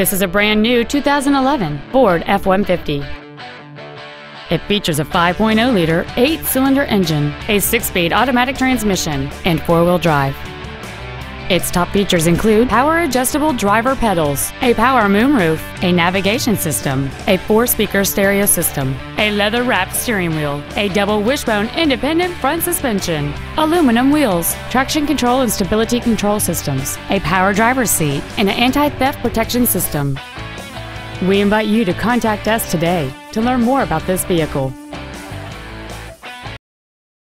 This is a brand new 2011 Ford F-150. It features a 5.0-liter, eight-cylinder engine, a six-speed automatic transmission, and four-wheel drive. Its top features include power adjustable driver pedals, a power moonroof, a navigation system, a four speaker stereo system, a leather wrapped steering wheel, a double wishbone independent front suspension, aluminum wheels, traction control and stability control systems, a power driver's seat, and an anti theft protection system. We invite you to contact us today to learn more about this vehicle.